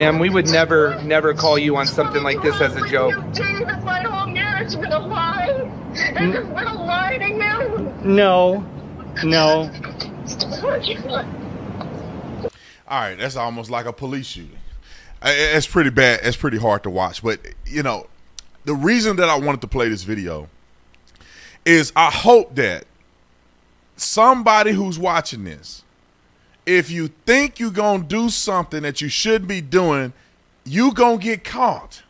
And we would never, never call you on something like this as a joke. Jesus, my whole marriage been a lie. Has been a lie to you? No, no. All right, that's almost like a police shooting. It's pretty bad. It's pretty hard to watch. But you know, the reason that I wanted to play this video is I hope that somebody who's watching this, if you think you're gonna do something that you should be doing, you're gonna get caught.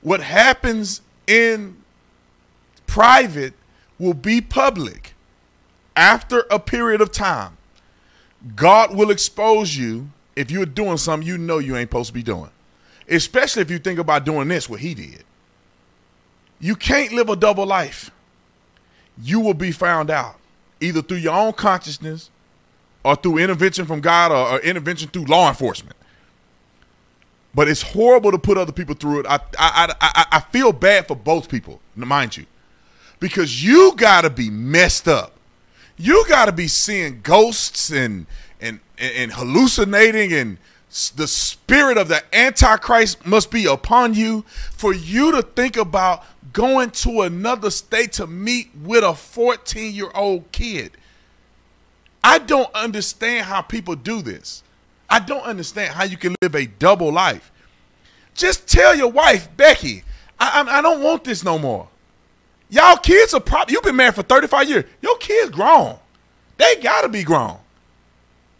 What happens in private will be public after a period of time. God will expose you if you're doing something you know you ain't supposed to be doing. Especially if you think about doing this, what he did. You can't live a double life. You will be found out either through your own consciousness or through intervention from God or, or intervention through law enforcement. But it's horrible to put other people through it. I, I, I, I feel bad for both people, mind you, because you got to be messed up you got to be seeing ghosts and and and hallucinating and the spirit of the antichrist must be upon you for you to think about going to another state to meet with a 14 year old kid i don't understand how people do this i don't understand how you can live a double life just tell your wife becky i, I, I don't want this no more Y'all kids are probably you've been married for 35 years. Your kids grown. They gotta be grown.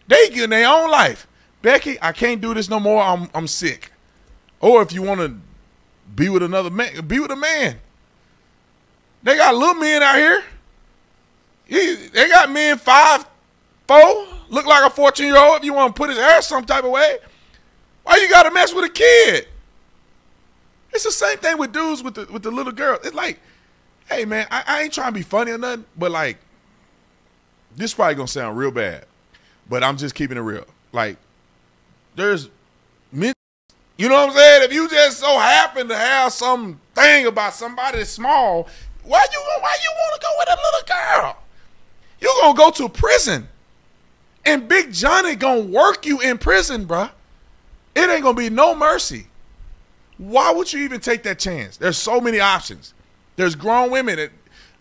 They get their own life. Becky, I can't do this no more. I'm I'm sick. Or if you want to be with another man, be with a man. They got little men out here. He- they got men five, four, look like a 14 year old. If you want to put his hair some type of way, why you gotta mess with a kid? It's the same thing with dudes with the with the little girl. It's like hey man, I, I ain't trying to be funny or nothing, but like, this probably gonna sound real bad, but I'm just keeping it real. Like, there's men, you know what I'm saying? If you just so happen to have some thing about somebody small, why you why you want to go with a little girl? You gonna go to prison, and Big Johnny gonna work you in prison, bruh. It ain't gonna be no mercy. Why would you even take that chance? There's so many options. There's grown women at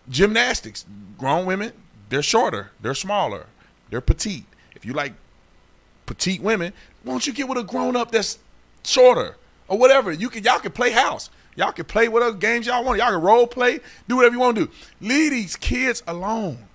gymnastics. Grown women, they're shorter, they're smaller, they're petite. If you like petite women, why don't you get with a grown up that's shorter or whatever? You can y'all can play house. Y'all can play whatever games y'all want. Y'all can role play, do whatever you want to do. Leave these kids alone.